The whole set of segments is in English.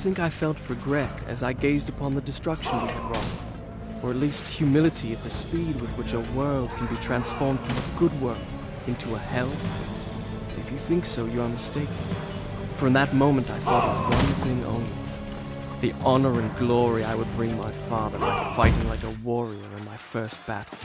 think I felt regret as I gazed upon the destruction we had wrought, or at least humility at the speed with which a world can be transformed from a good world into a hell? If you think so, you are mistaken. For in that moment I thought of one thing only. The honor and glory I would bring my father by fighting like a warrior in my first battle.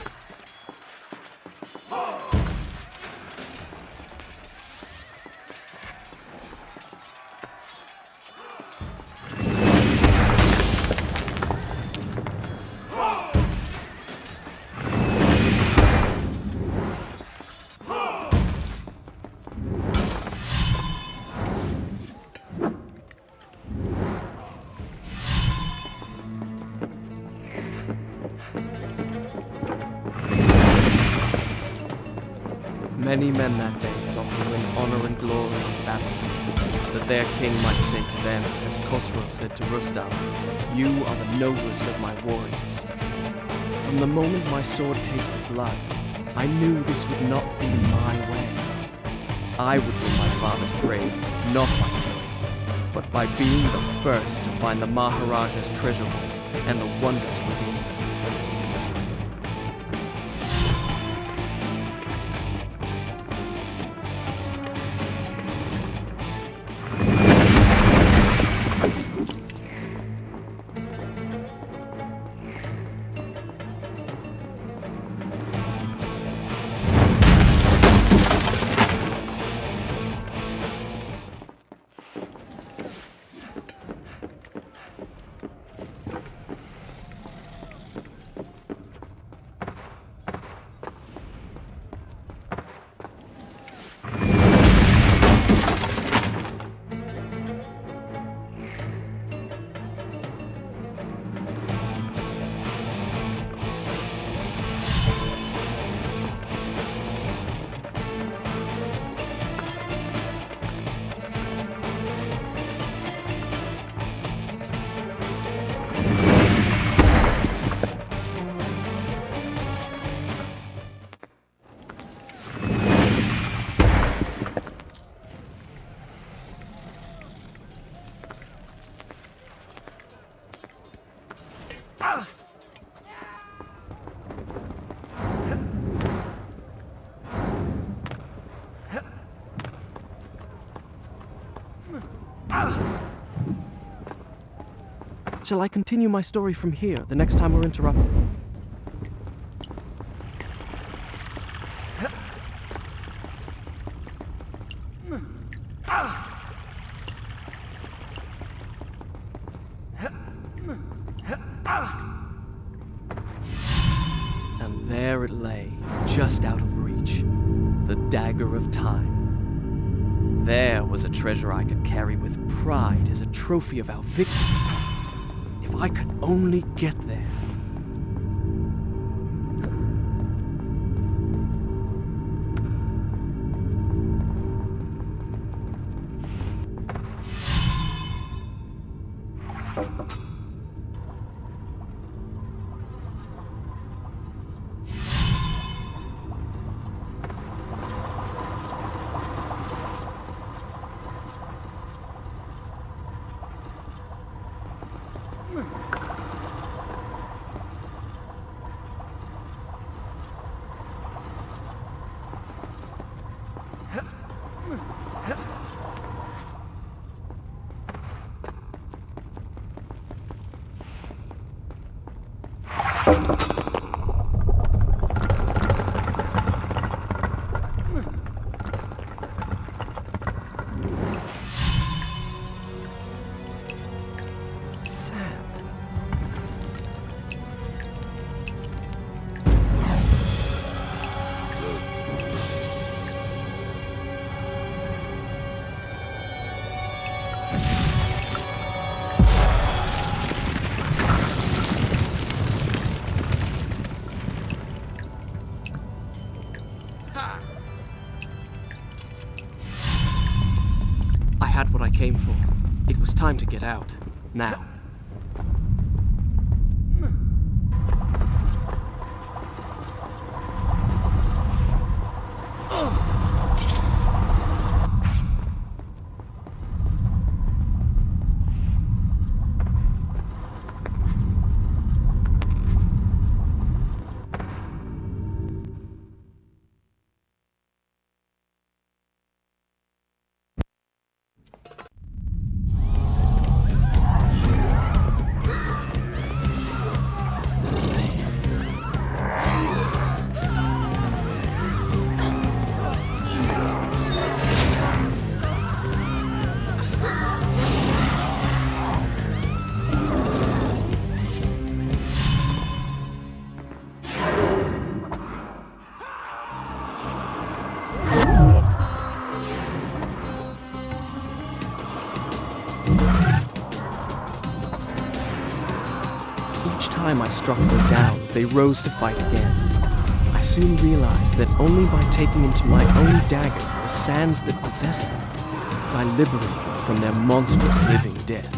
Sword tasted blood, I knew this would not be my way. I would win my father's praise, not by killing, but by being the first to find the Maharaja's treasure vault and the wonders Shall I continue my story from here the next time we're interrupted? And there it lay, just out of reach, the dagger of time. There was a treasure I could carry with pride as a trophy of our victory. I could only get there. Out. Struck them down, they rose to fight again. I soon realized that only by taking into my own dagger the sands that possess them, could I liberate them from their monstrous living death.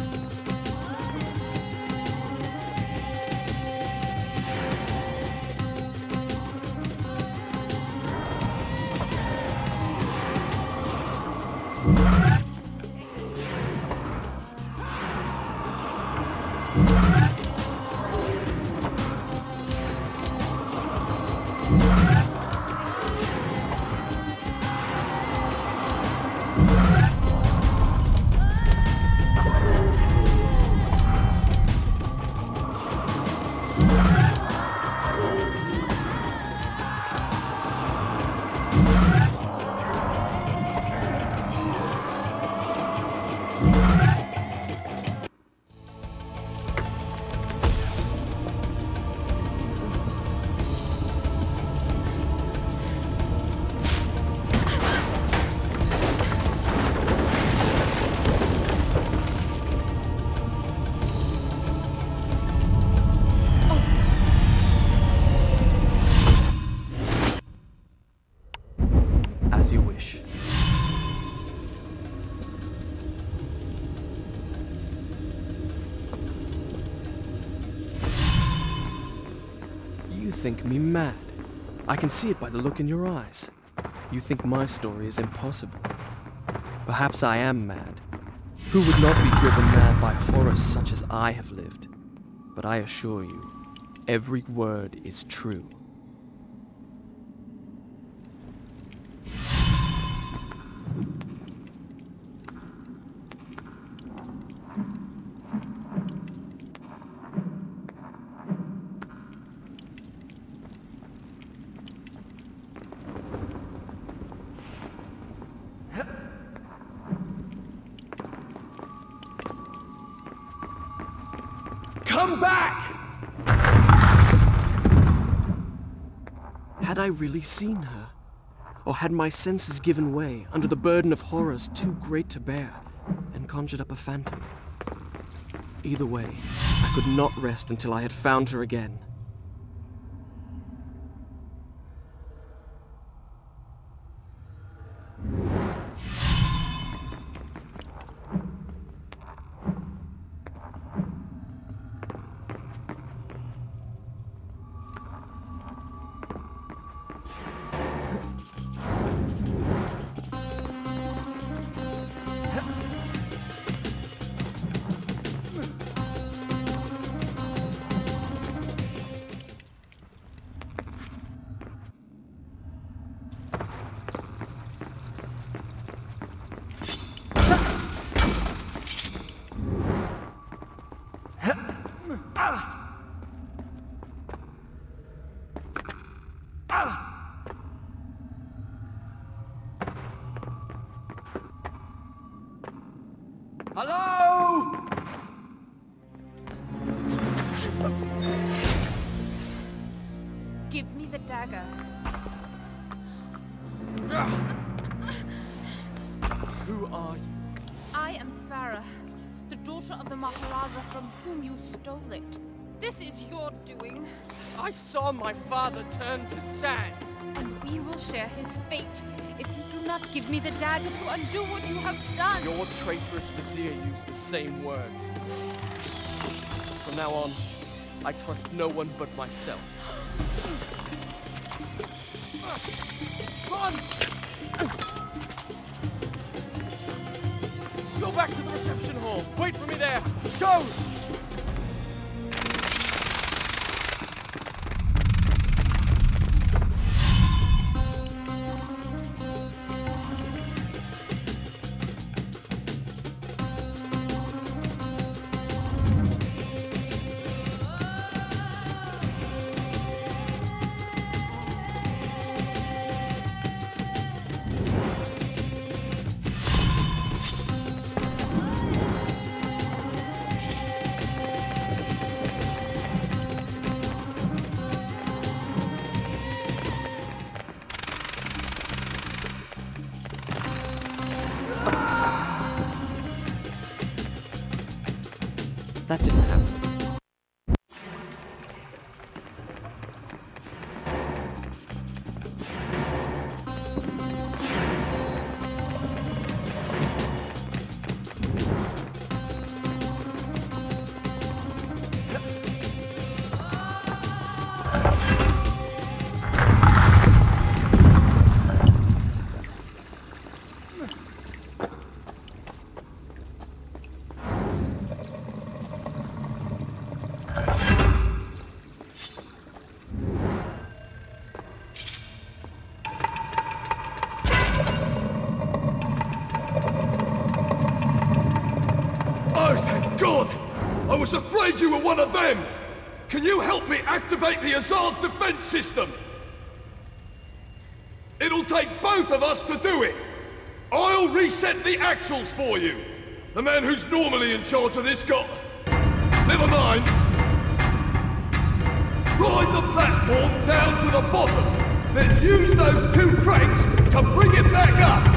Think me mad. I can see it by the look in your eyes. You think my story is impossible. Perhaps I am mad. Who would not be driven mad by horrors such as I have lived? But I assure you, every word is true. Really seen her? Or had my senses given way under the burden of horrors too great to bear and conjured up a phantom? Either way, I could not rest until I had found her again. I saw my father turn to sand. and we will share his fate if you do not give me the dagger to undo what you have done. Your traitorous vizier used the same words. From now on, I trust no one but myself. Run! Go back to the reception hall. Wait for me there. Go! Afraid you were one of them! Can you help me activate the Azad defense system? It'll take both of us to do it! I'll reset the axles for you! The man who's normally in charge of this got... Never mind! Ride the platform down to the bottom, then use those two cranks to bring it back up!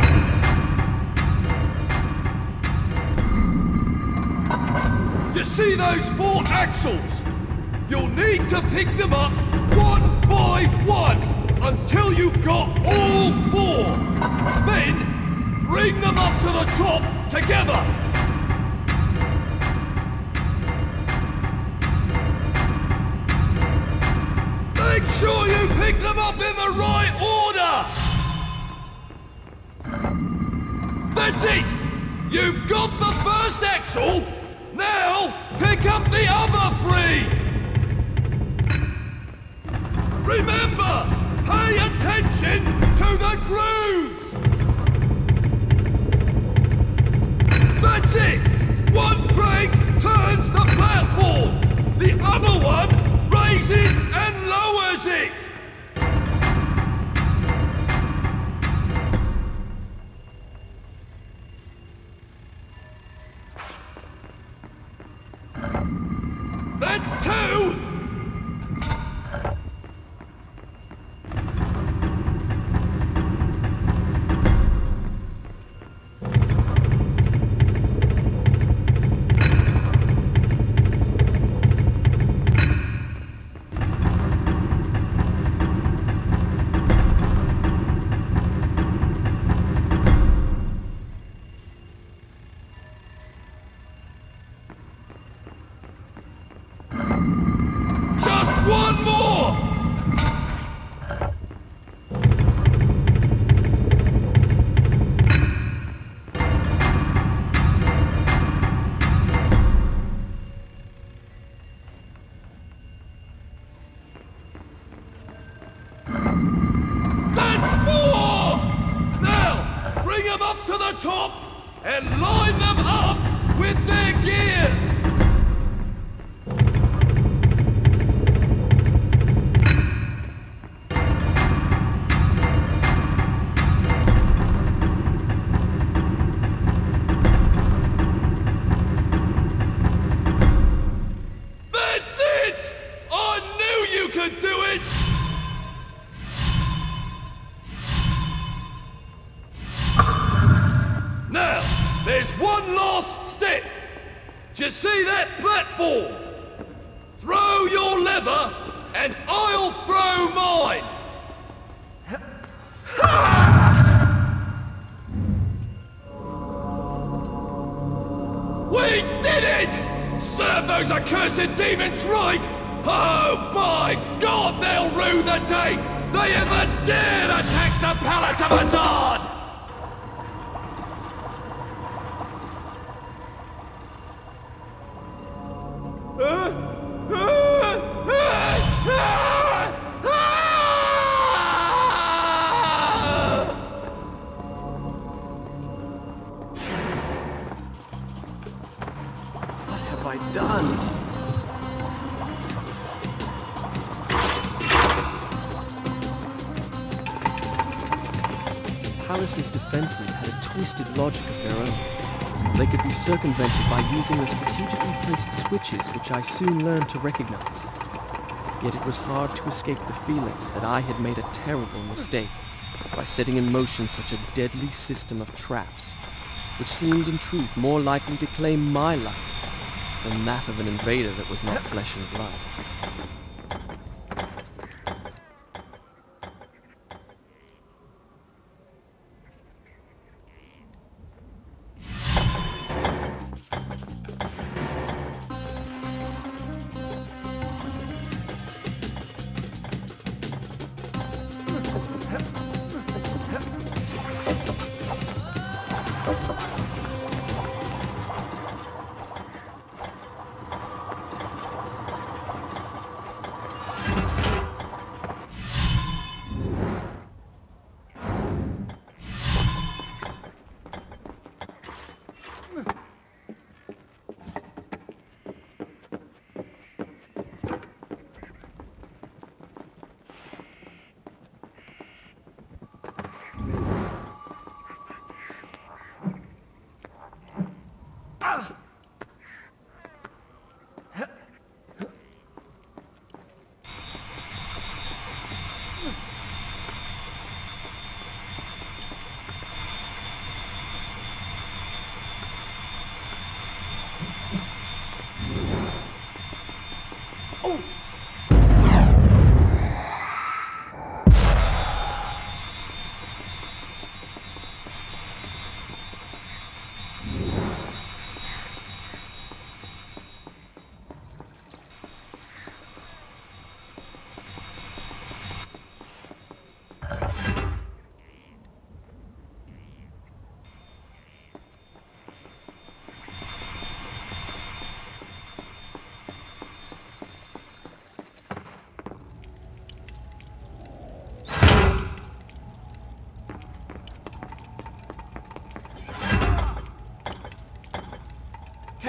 You see those four axles? You'll need to pick them up one by one until you've got all four. Then, bring them up to the top together. Make sure you pick them up in the right order! That's it! You've got the first axle! Up the other three! Remember, pay attention to the grooves! That's it! One crank turns the platform! The other one raises circumvented by using the strategically placed switches which I soon learned to recognize. Yet it was hard to escape the feeling that I had made a terrible mistake by setting in motion such a deadly system of traps, which seemed in truth more likely to claim my life than that of an invader that was not flesh and blood.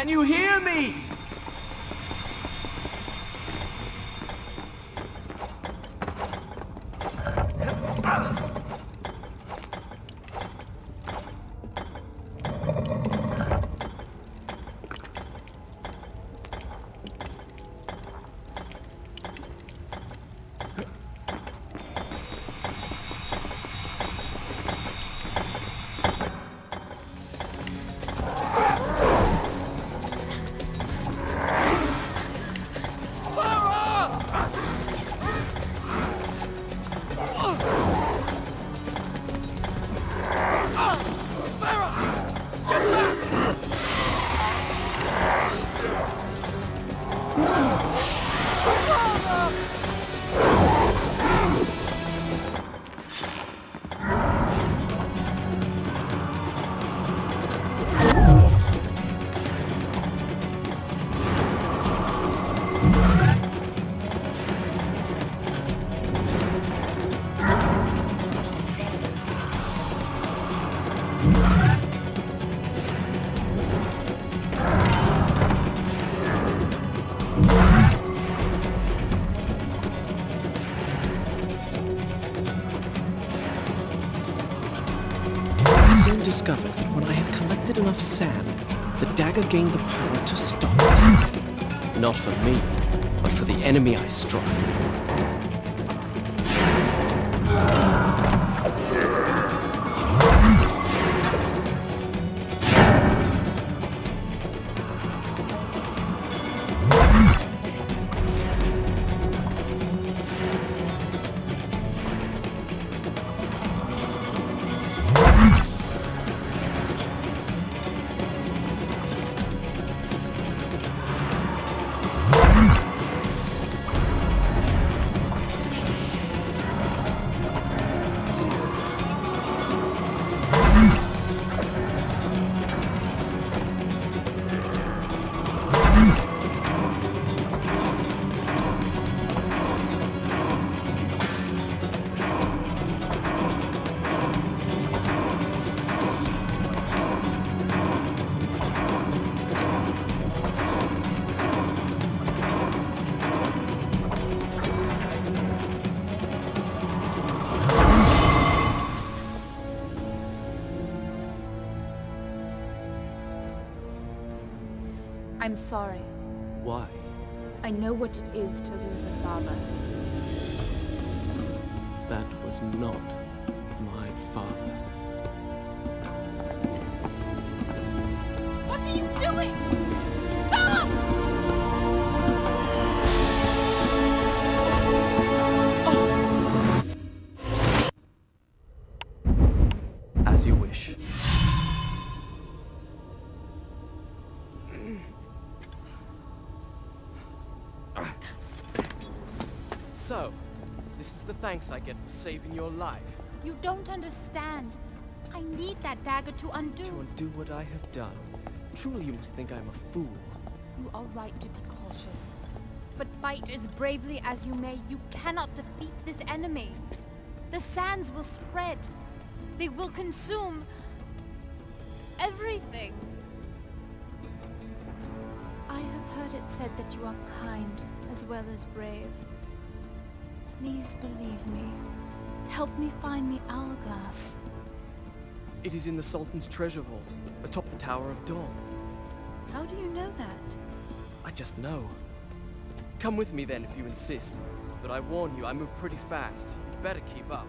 Can you hear me? I'm sorry. Why? I know what it is to lose a father. That was not thanks I get for saving your life. You don't understand. I need that dagger to undo. To undo what I have done. Truly you must think I am a fool. You are right to be cautious. But fight as bravely as you may, you cannot defeat this enemy. The sands will spread. They will consume everything. I have heard it said that you are kind as well as brave. Please believe me. Help me find the hourglass. It is in the Sultan's treasure vault, atop the Tower of Dawn. How do you know that? I just know. Come with me then if you insist. But I warn you, I move pretty fast. You'd better keep up.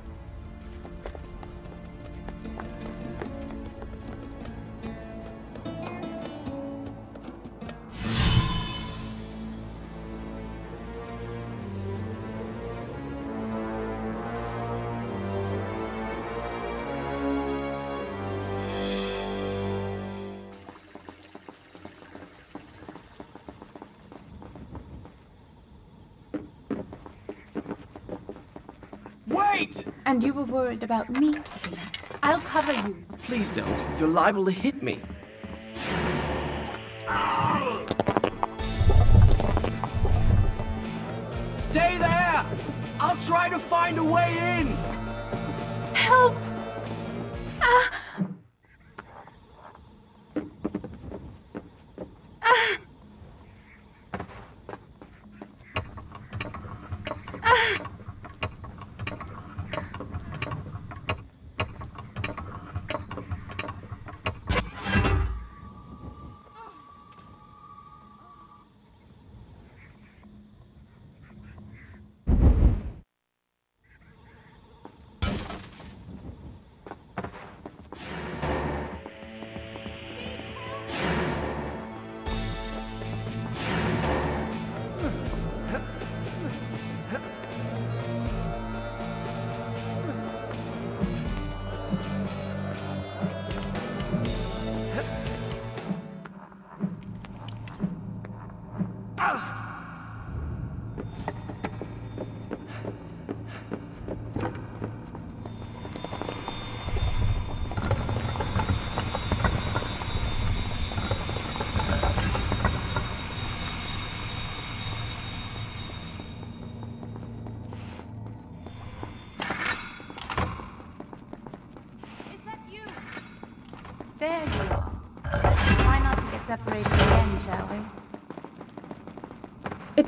And you were worried about me. I'll cover you. Please don't. You're liable to hit me. Stay there! I'll try to find a way in! Help!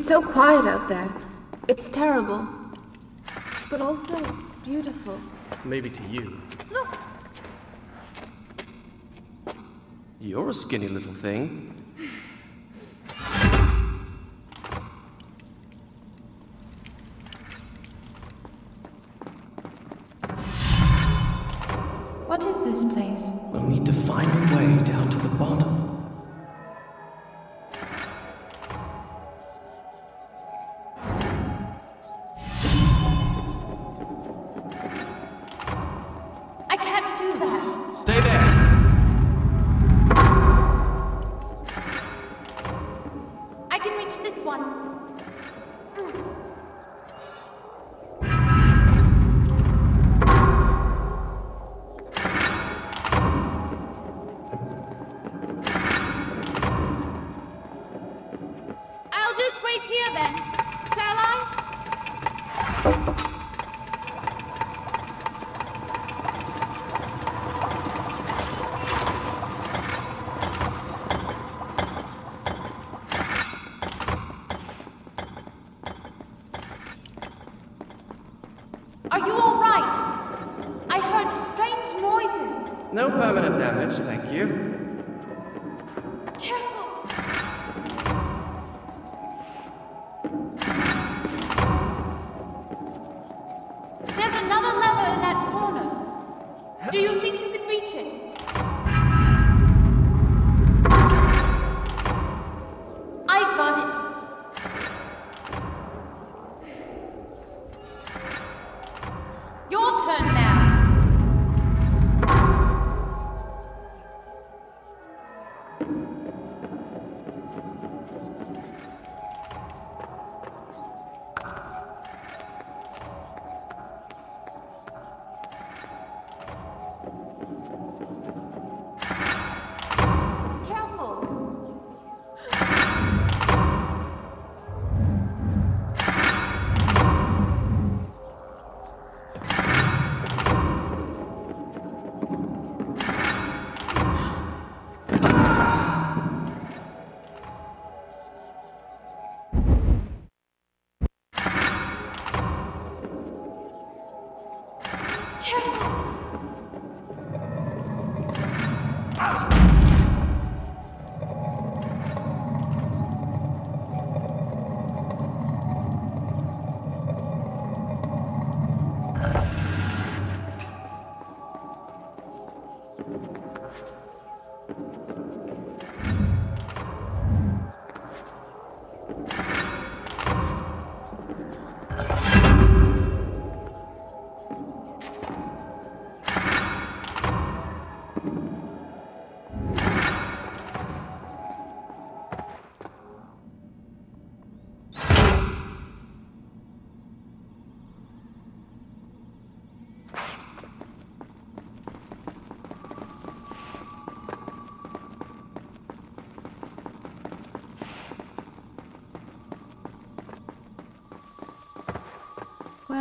It's so quiet out there. It's terrible. But also beautiful. Maybe to you. Look! You're a skinny little thing.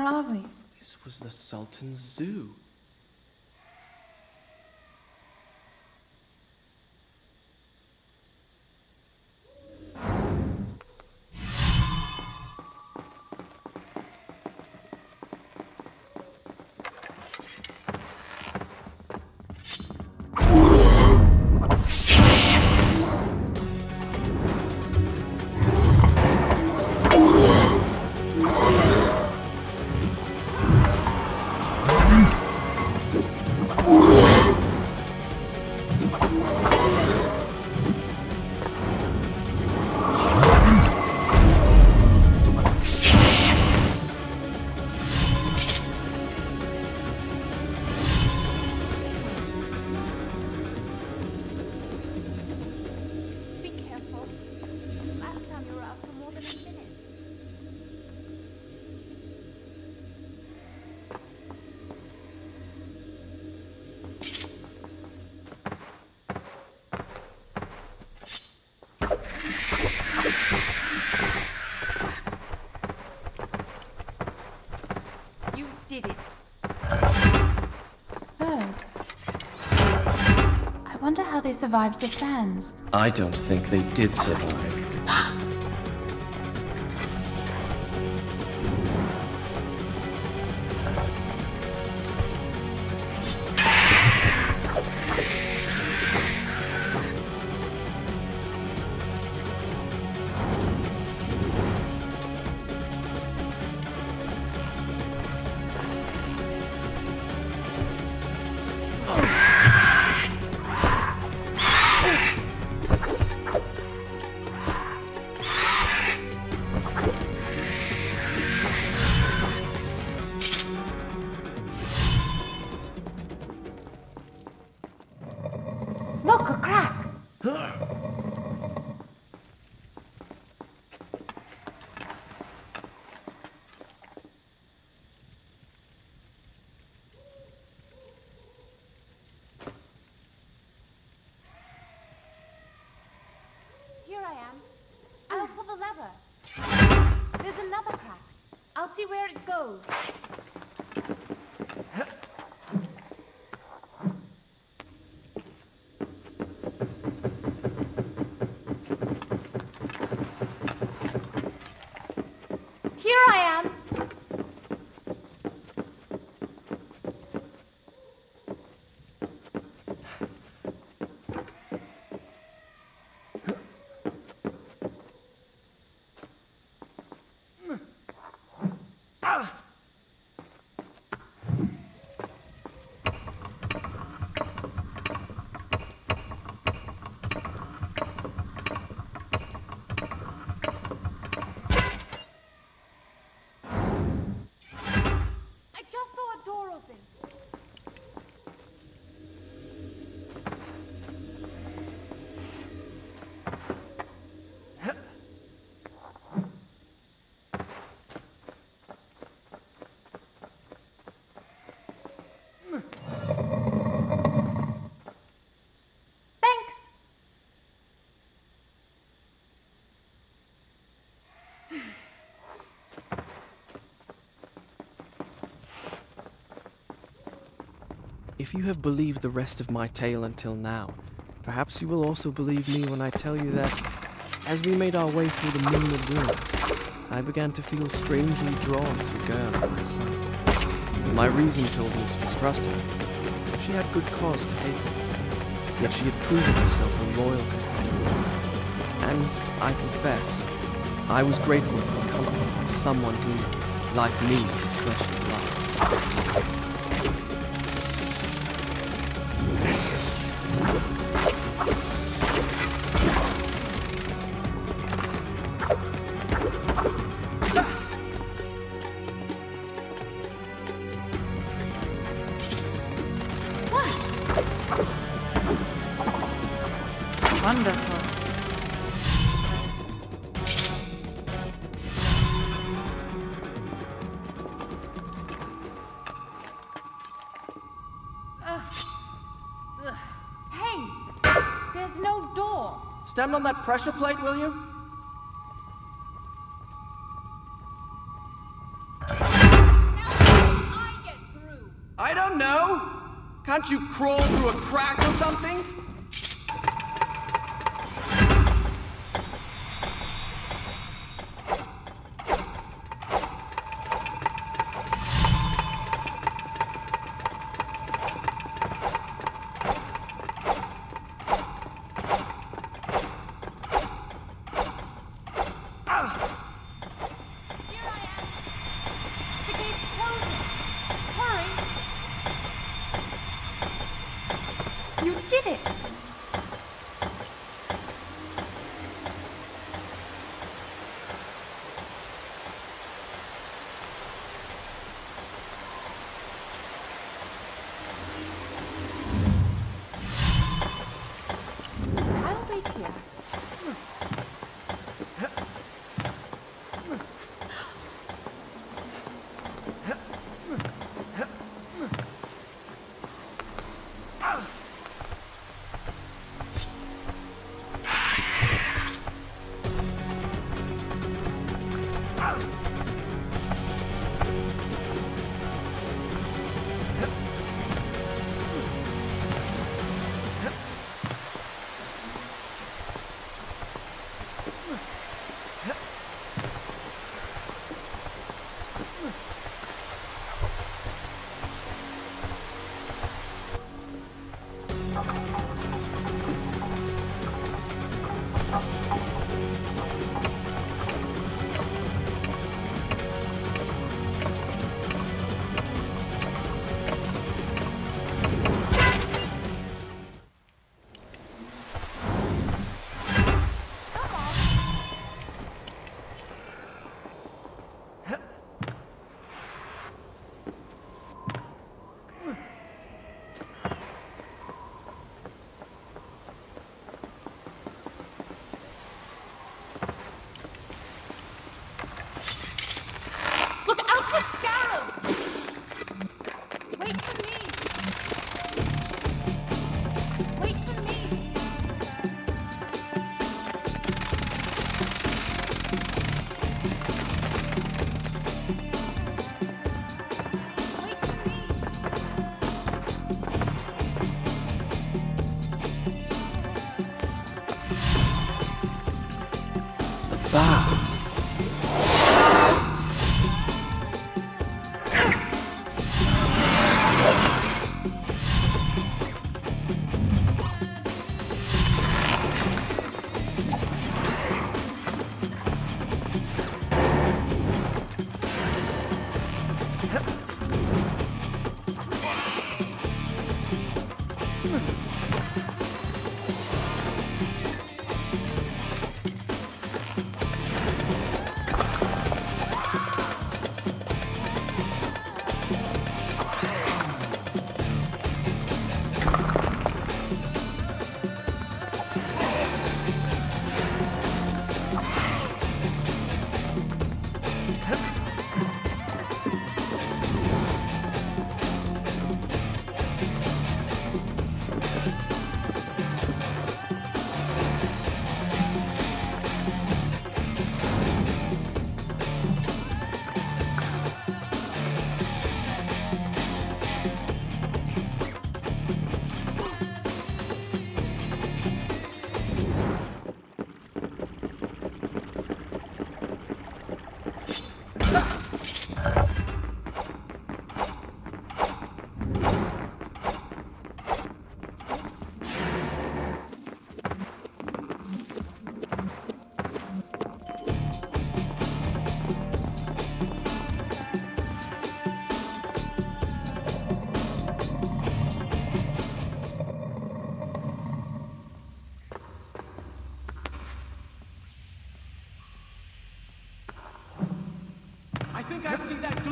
are we? This was the Sultan's zoo. Survived the sands. I don't think they did survive. You have believed the rest of my tale until now, perhaps you will also believe me when I tell you that, as we made our way through the moonlit ruins, I began to feel strangely drawn to the girl at my side. My reason told me to distrust her, but she had good cause to hate me. Yet she had proven herself a loyal companion. And, I confess, I was grateful for the company of someone who, like me, was flesh and blood. On that pressure plate, will you?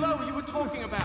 Glow you were talking about?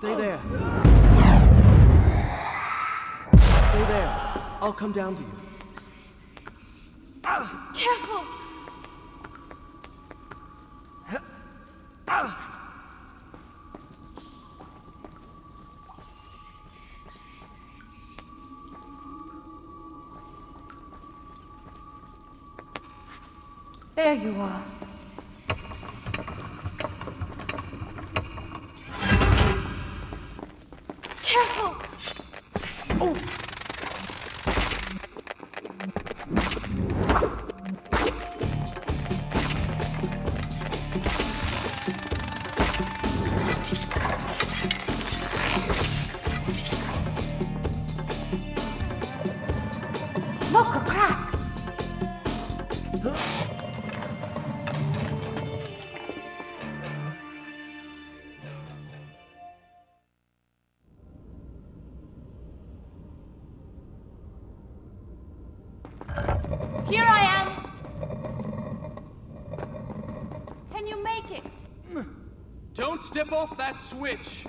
Stay there. Stay there. I'll come down to you. Careful! There you are. Step off that switch.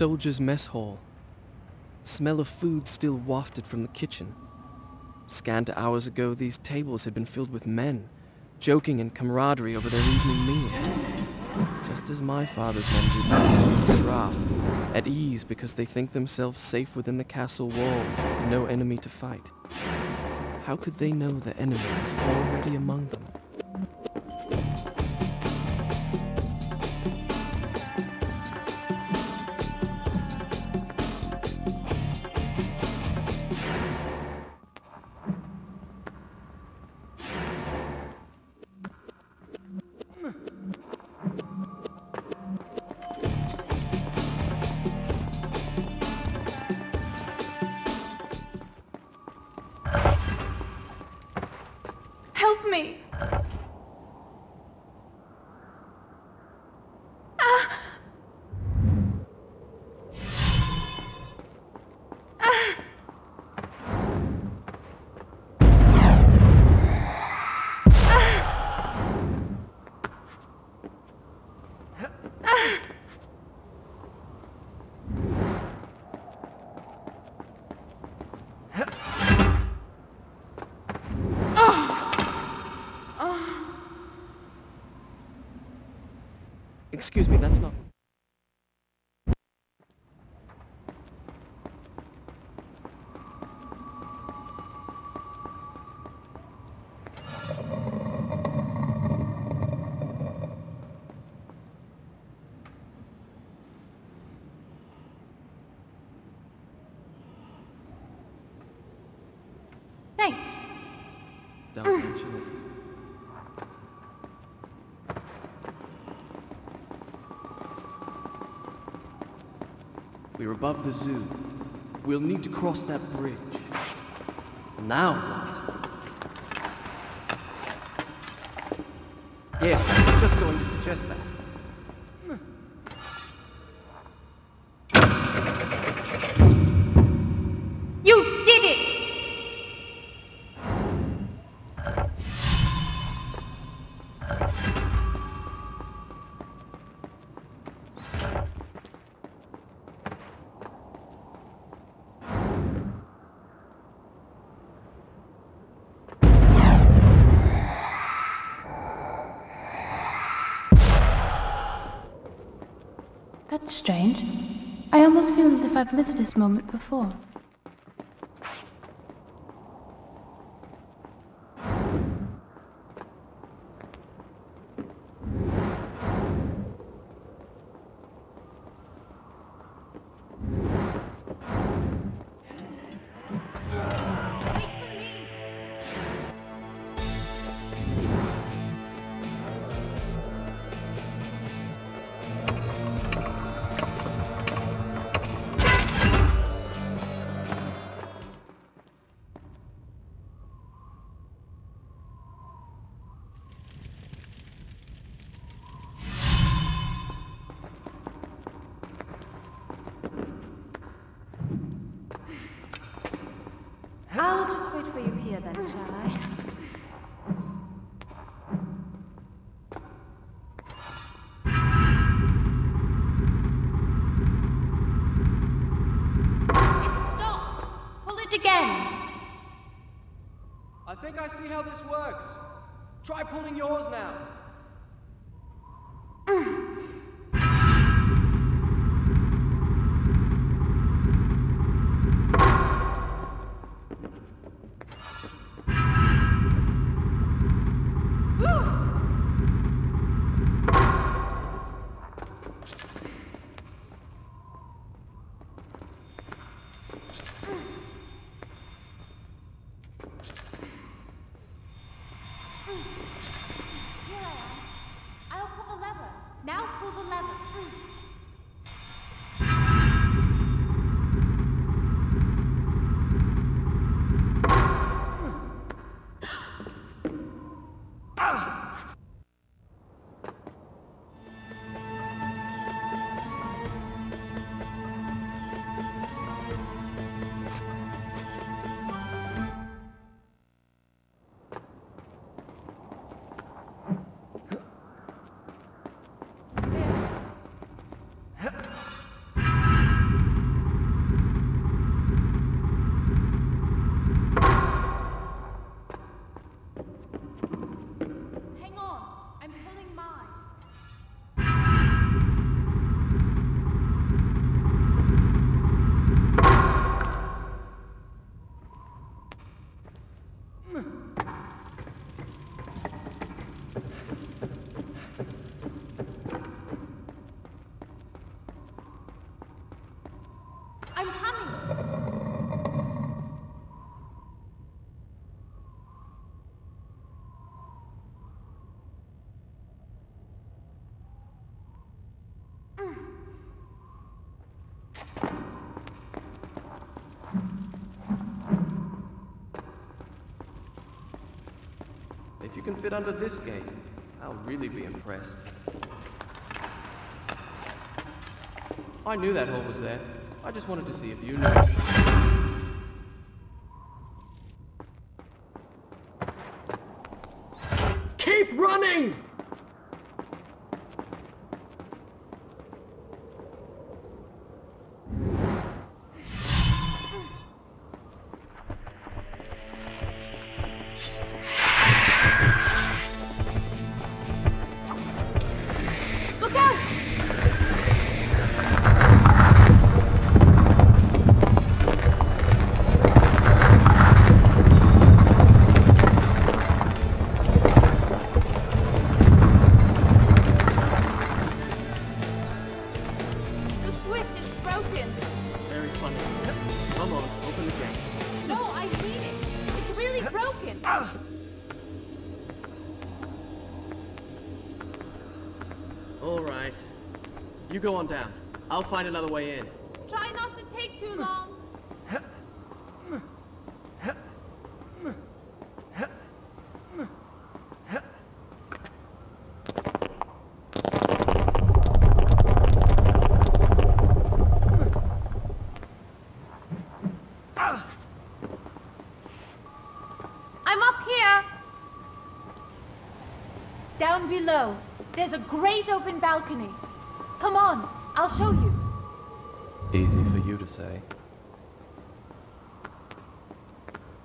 Soldier's mess hall. Smell of food still wafted from the kitchen. Scant hours ago, these tables had been filled with men, joking in camaraderie over their evening meal. Just as my father's men do in Sraf, at ease because they think themselves safe within the castle walls with no enemy to fight. How could they know the enemy was already among them? Don't mention it. We're above the zoo. We'll need to cross that bridge. Now what? Yes, I was just going to suggest that. I've lived this moment before. Pulling yours now. Can fit under this gate, I'll really be impressed. I knew that hole was there. I just wanted to see if you knew. You go on down. I'll find another way in. Try not to take too long. I'm up here. Down below, there's a great open balcony. Say.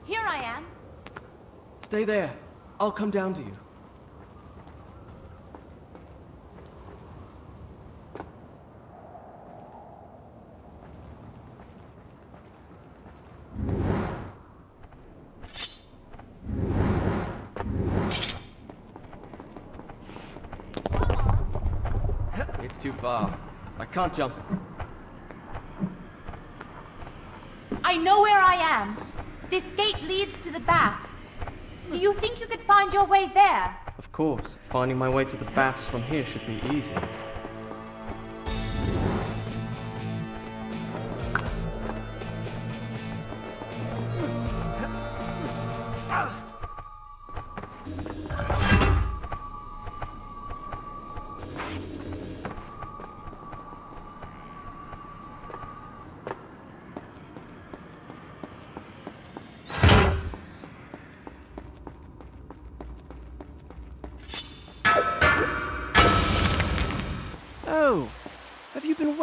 Here I am. Stay there. I'll come down to you. It's too far. I can't jump it. I know where I am. This gate leads to the baths. Do you think you could find your way there? Of course, finding my way to the baths from here should be easy.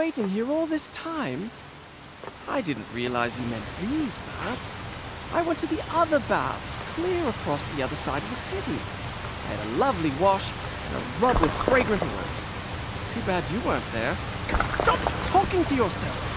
Waiting here all this time? I didn't realize you meant these baths. I went to the other baths, clear across the other side of the city. I had a lovely wash and a rub with fragrant oils. Too bad you weren't there. Stop talking to yourself!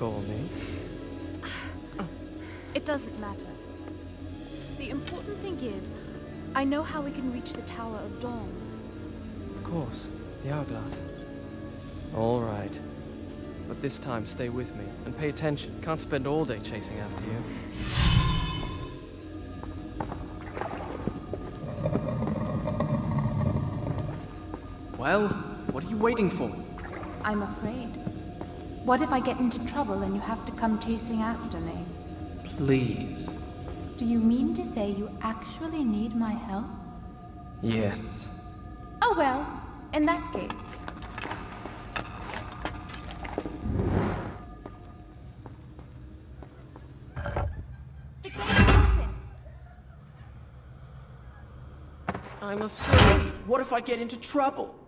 Call me? It doesn't matter. The important thing is, I know how we can reach the Tower of Dawn. Of course, the hourglass. All right. But this time, stay with me and pay attention. Can't spend all day chasing after you. Well, what are you waiting for? I'm afraid. What if I get into trouble and you have to come chasing after me? Please. Do you mean to say you actually need my help? Yes. Oh well, in that case. The gate's open. I'm afraid. What if I get into trouble?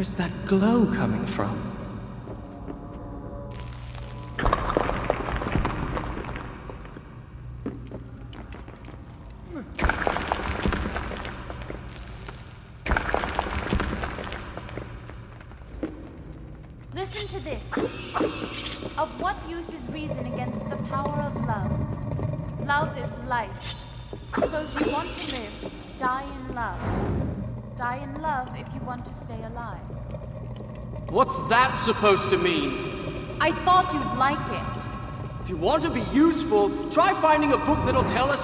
Where is that glow coming What's that supposed to mean? I thought you'd like it. If you want to be useful, try finding a book that'll tell us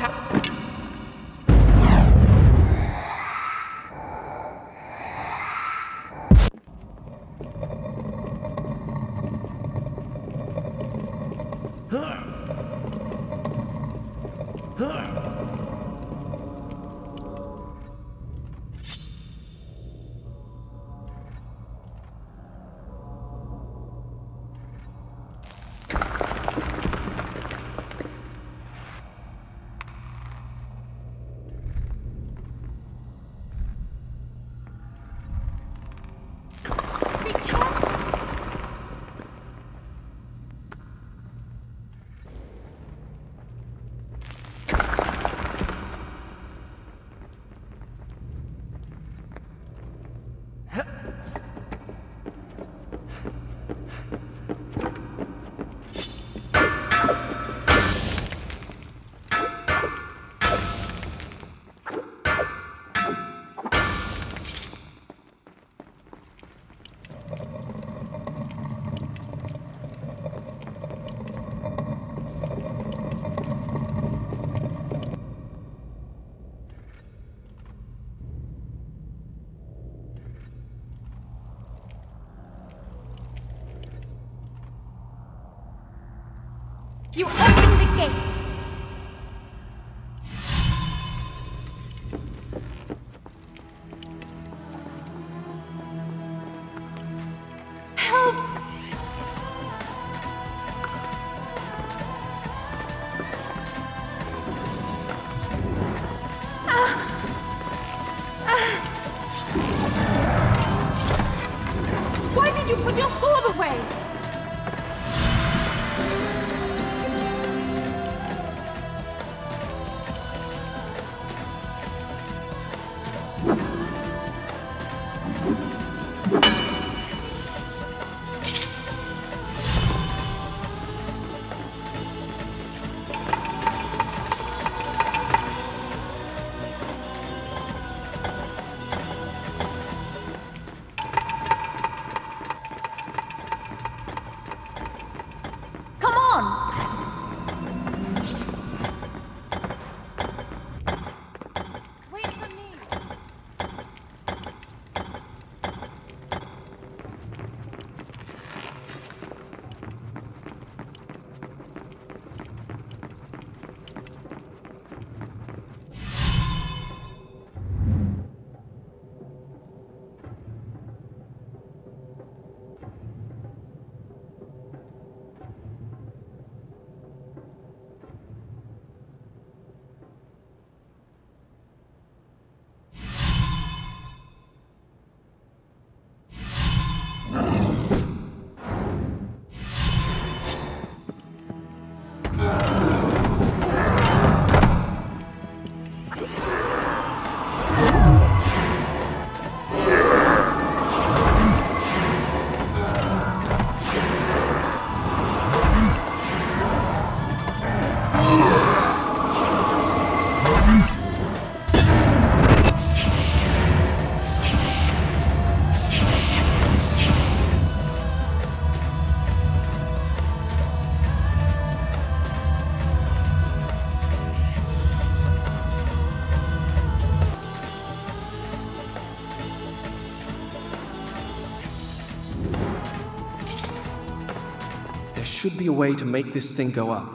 be a way to make this thing go up.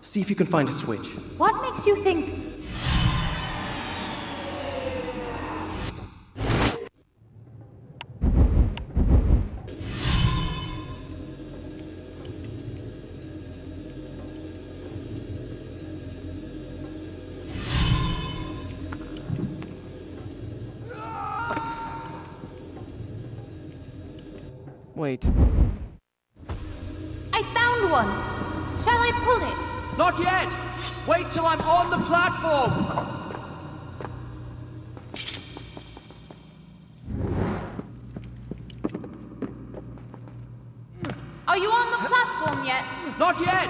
See if you can find a switch. What makes you think... Wait, Not yet! Wait till I'm on the platform! Are you on the platform yet? Not yet!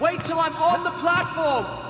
Wait till I'm on the platform!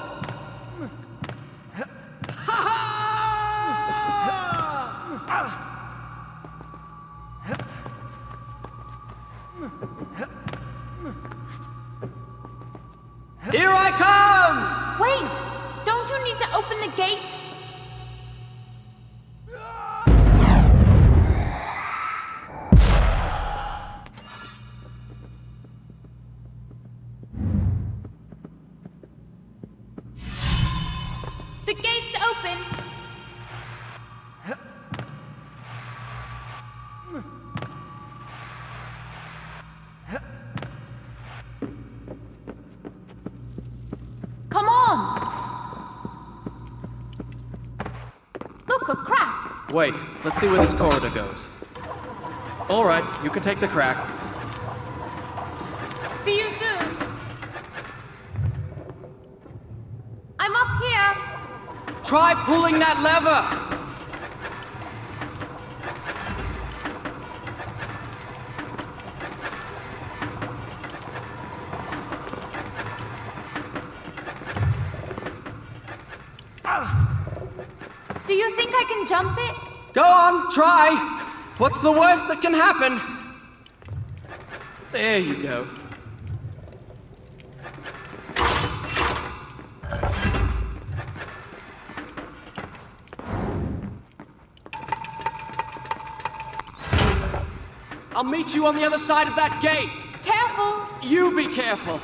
Wait. Let's see where this corridor goes. All right, you can take the crack. See you soon! I'm up here! Try pulling that lever! Try! What's the worst that can happen? There you go. I'll meet you on the other side of that gate! Careful! You be careful!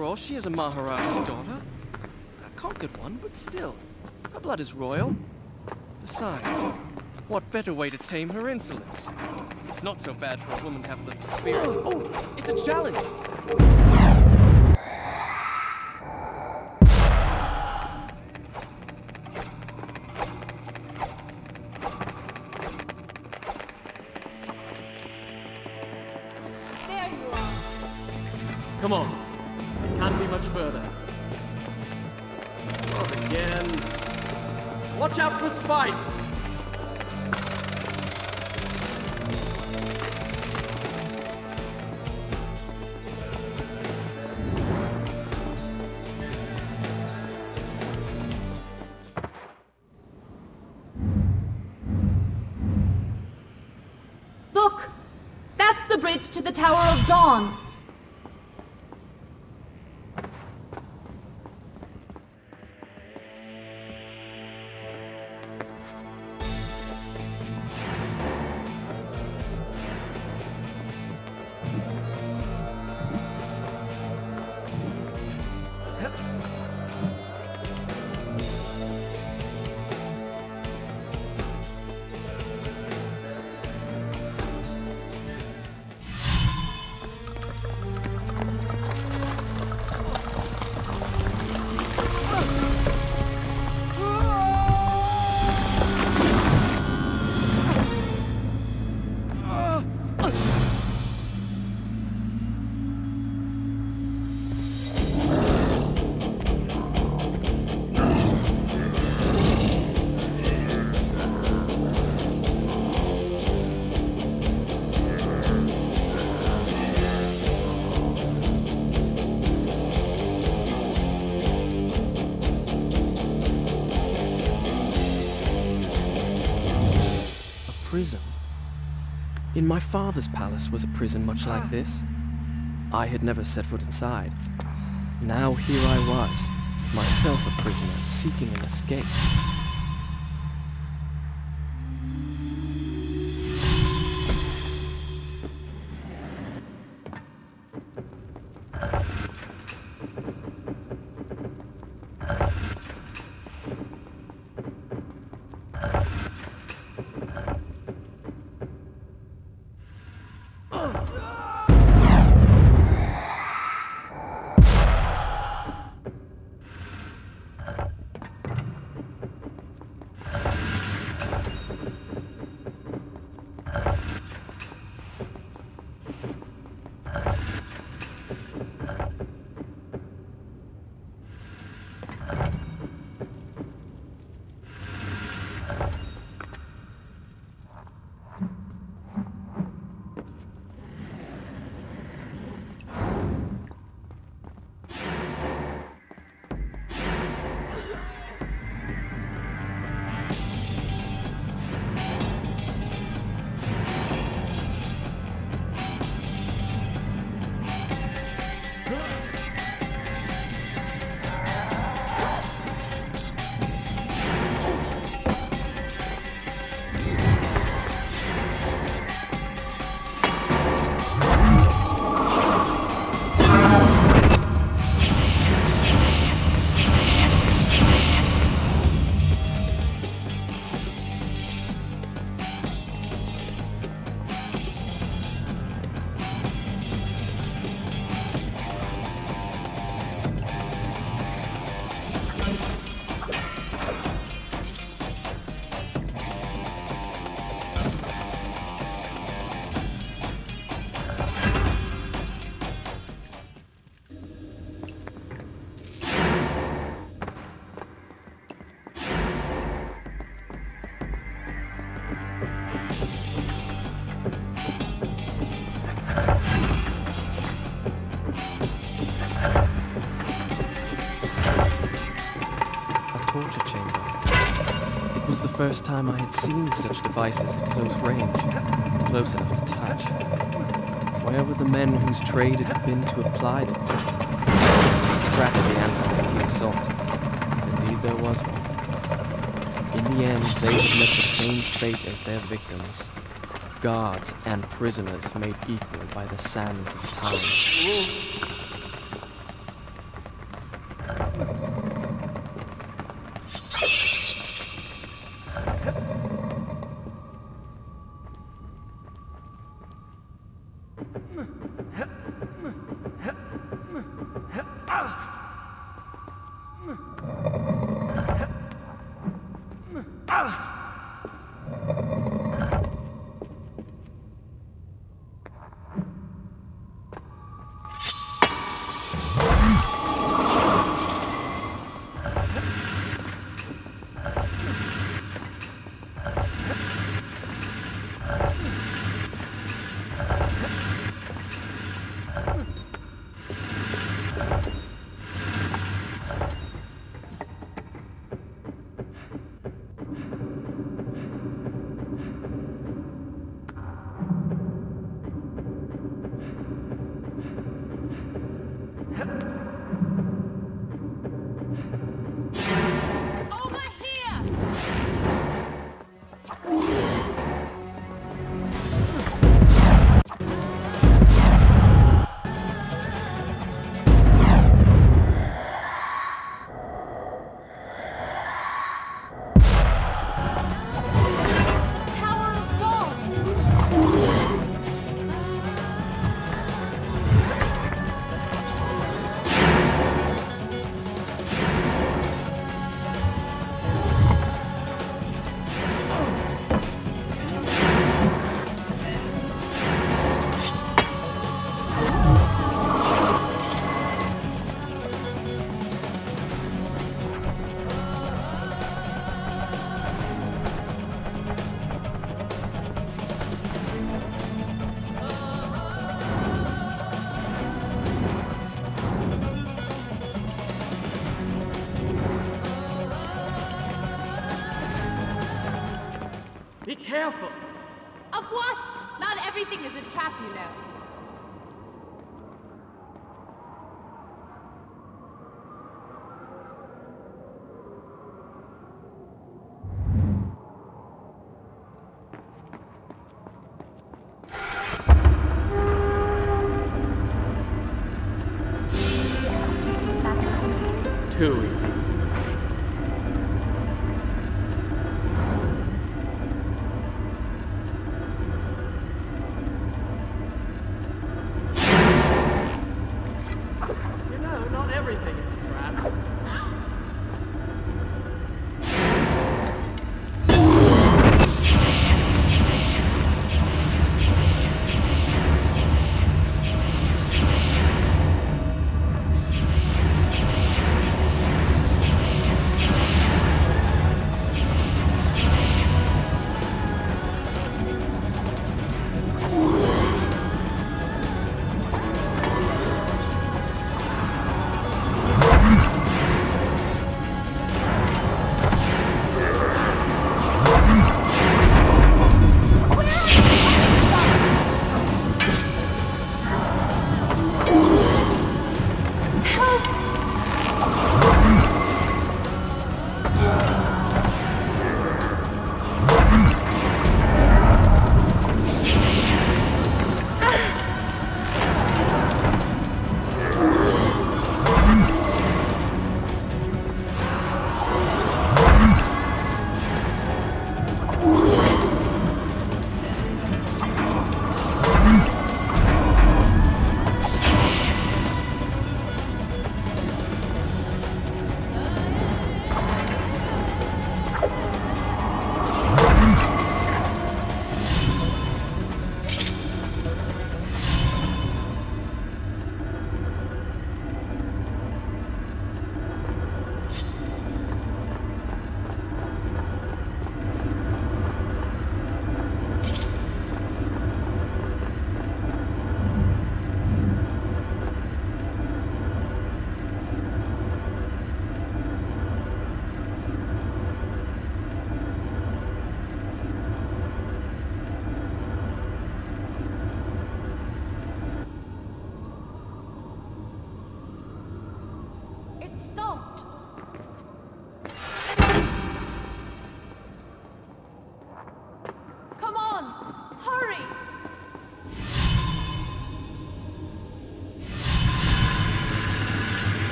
After all, she is a Maharaja's daughter. A conquered one, but still. Her blood is royal. Besides, what better way to tame her insolence? It's not so bad for a woman to have a little spirit. Oh, it's a challenge! In my father's palace was a prison much like ah. this. I had never set foot inside. Now here I was, myself a prisoner, seeking an escape. First time I had seen such devices at close range, close enough to touch. Where were the men whose trade it had been to apply the question? Extract the answer their king sought. If indeed there was one. In the end, they had met the same fate as their victims. Guards and prisoners made equal by the sands of time.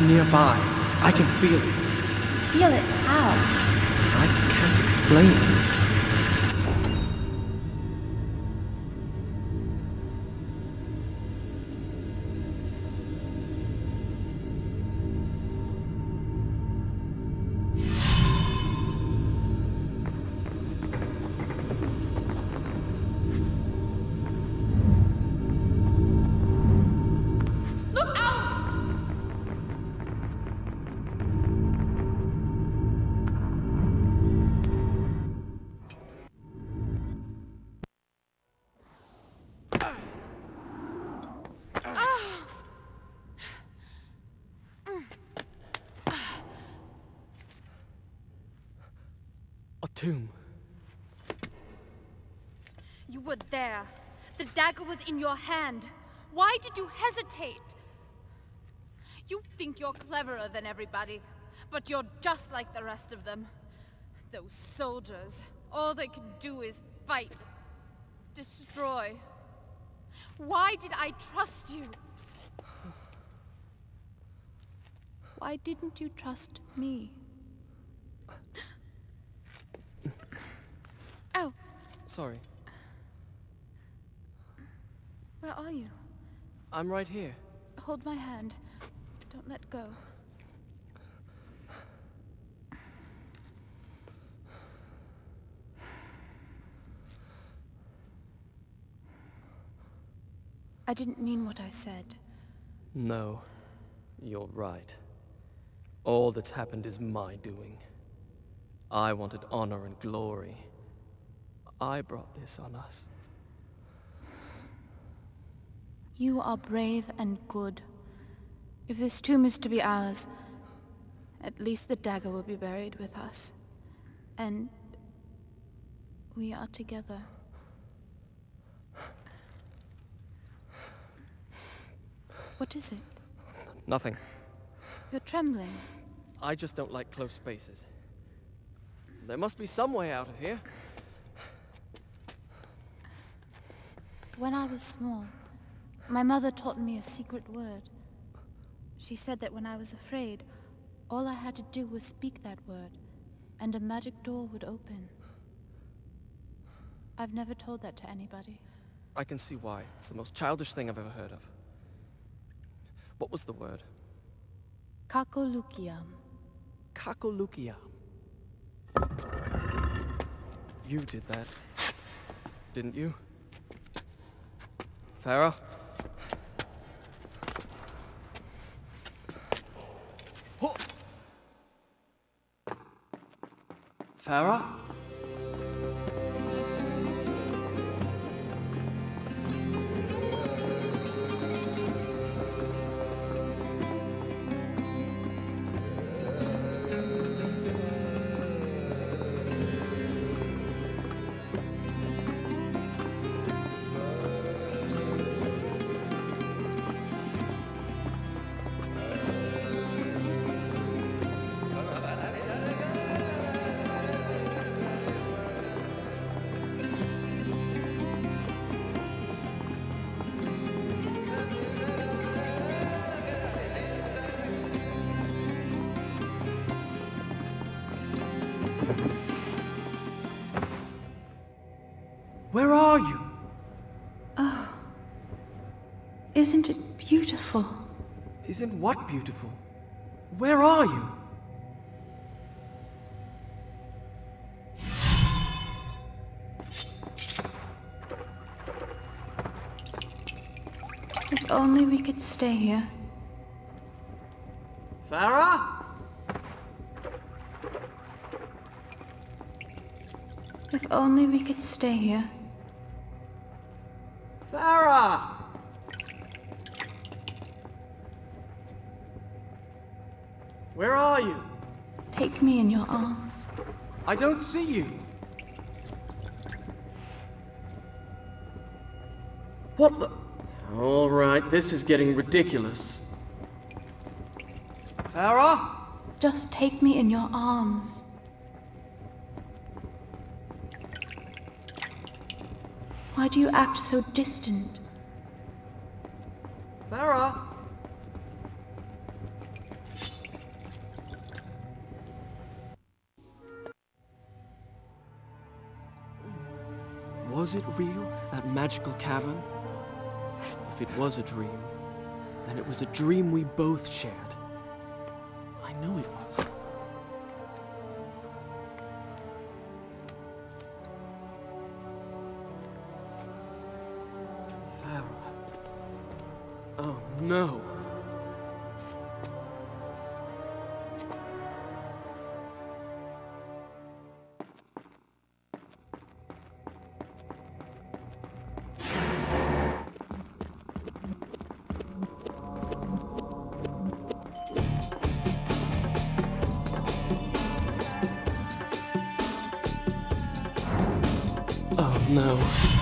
Is nearby. I can feel it. Feel it how? I can't explain it. There. The dagger was in your hand. Why did you hesitate? You think you're cleverer than everybody, but you're just like the rest of them. Those soldiers, all they can do is fight, destroy. Why did I trust you? Why didn't you trust me? Ow, Sorry. Where are you? I'm right here. Hold my hand. Don't let go. I didn't mean what I said. No, you're right. All that's happened is my doing. I wanted honor and glory. I brought this on us. You are brave and good. If this tomb is to be ours, at least the dagger will be buried with us. And We are together. What is it? Nothing. You're trembling. I just don't like close spaces. There must be some way out of here. When I was small, my mother taught me a secret word. She said that when I was afraid, all I had to do was speak that word, and a magic door would open. I've never told that to anybody. I can see why. It's the most childish thing I've ever heard of. What was the word? Kakolukiam. Kakolukia. You did that, didn't you? Farah? Farah? Beautiful? Isn't what beautiful? Where are you? If only we could stay here. Farah? If only we could stay here. I don't see you. What the? All right, this is getting ridiculous. Farah? Just take me in your arms. Why do you act so distant? Was it real, that magical cavern? If it was a dream, then it was a dream we both shared. Oh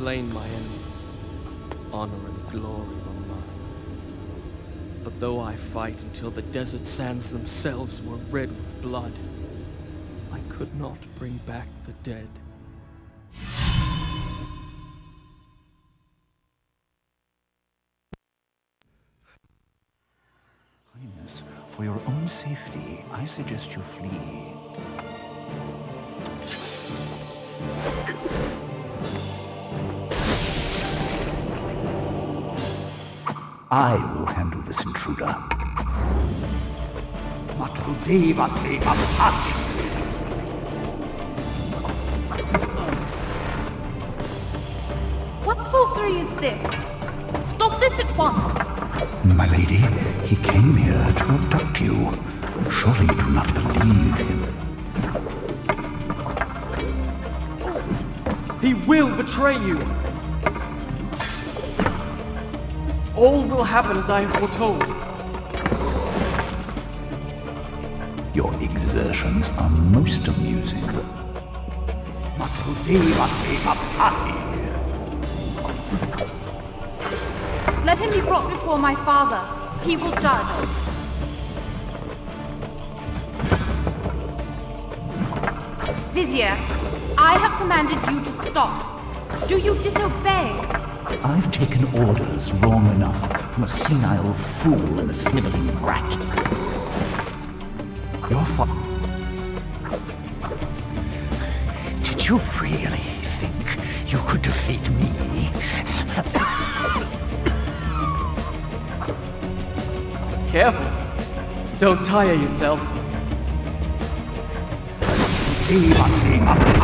slain my enemies, honor and glory were mine. But though I fight until the desert sands themselves were red with blood, I could not bring back the dead. Highness, for your own safety, I suggest you flee. I will handle this intruder. What sorcery is this? Stop this at once! My lady, he came here to abduct you. Surely you do not believe him. He will betray you! All will happen as I have foretold. Your exertions are most amusing. Let him be brought before my father. He will judge. Vizier, I have commanded you to stop. Do you disobey? I've taken orders long enough from a senile fool and a sniveling rat. Your father... Did you really think you could defeat me? Careful. Don't tire yourself. And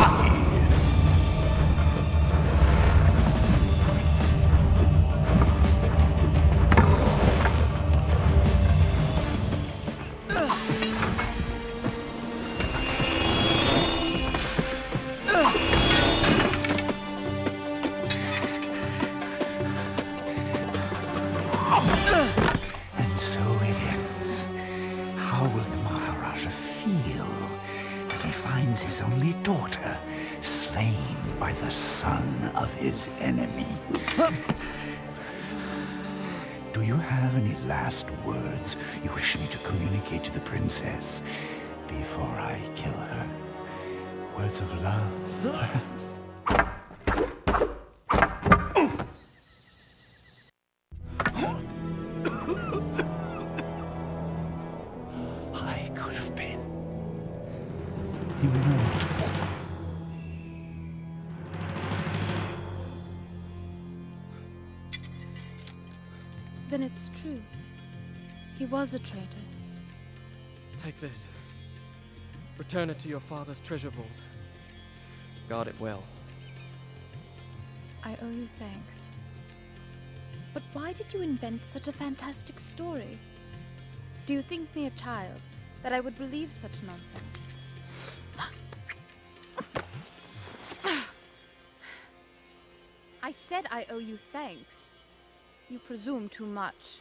last words you wish me to communicate to the princess before I kill her? Words of love, perhaps? Return it to your father's treasure vault. Guard it well. I owe you thanks. But why did you invent such a fantastic story? Do you think me a child, that I would believe such nonsense? I said I owe you thanks. You presume too much.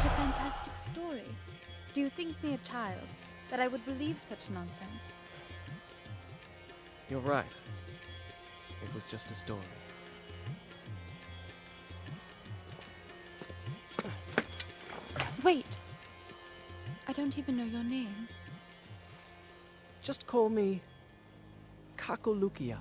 Such a fantastic story. Do you think me a child, that I would believe such nonsense? You're right. It was just a story. Wait! I don't even know your name. Just call me Kakolukiya.